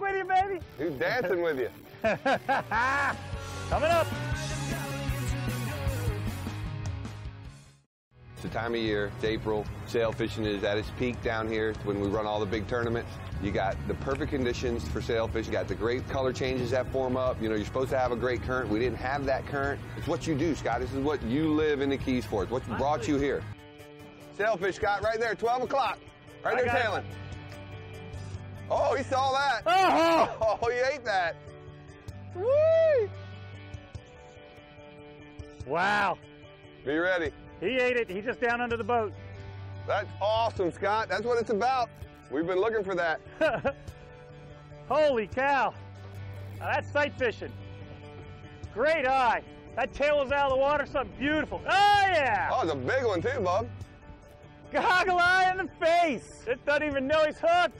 with you, baby. He's dancing with you. Coming up. It's the time of year. It's April. Sail fishing is at its peak down here. When we run all the big tournaments. You got the perfect conditions for sailfish. You got the great color changes that form up. You know, you're supposed to have a great current. We didn't have that current. It's what you do, Scott. This is what you live in the Keys for. It's what brought you here. Sailfish, Scott, right there, 12 o'clock. Right I there it. Oh, he saw that. Oh! Oh, he ate that. Woo! Wow. Be ready. He ate it. He's just down under the boat. That's awesome, Scott. That's what it's about. We've been looking for that. Holy cow. Now that's sight fishing. Great eye. That tail was out of the water, something beautiful. Oh, yeah. Oh, it's a big one too, bub. Goggle eye in the face. It doesn't even know he's hooked.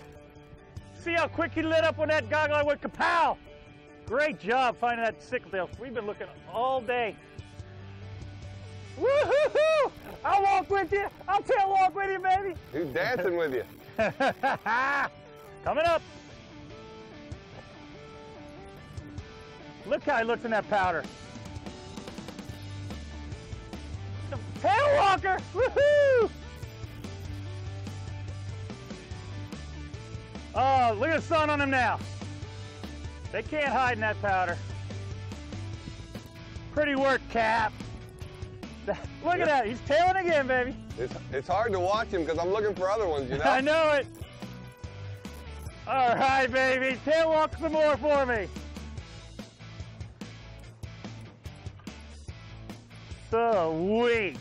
See how quick he lit up when that goggle eye went kapow. Great job finding that sickle tail. We've been looking all day. Woo-hoo-hoo! I'll walk with you. I'll tail walk with you, baby. He's dancing with you. Coming up. Look how he looks in that powder. Tail walker! Woohoo! Oh, look at the sun on them now. They can't hide in that powder. Pretty work, Cap. Look at that. He's tailing again, baby. It's, it's hard to watch him because I'm looking for other ones, you know? I know it. All right, baby. Tail walk some more for me. Sweet.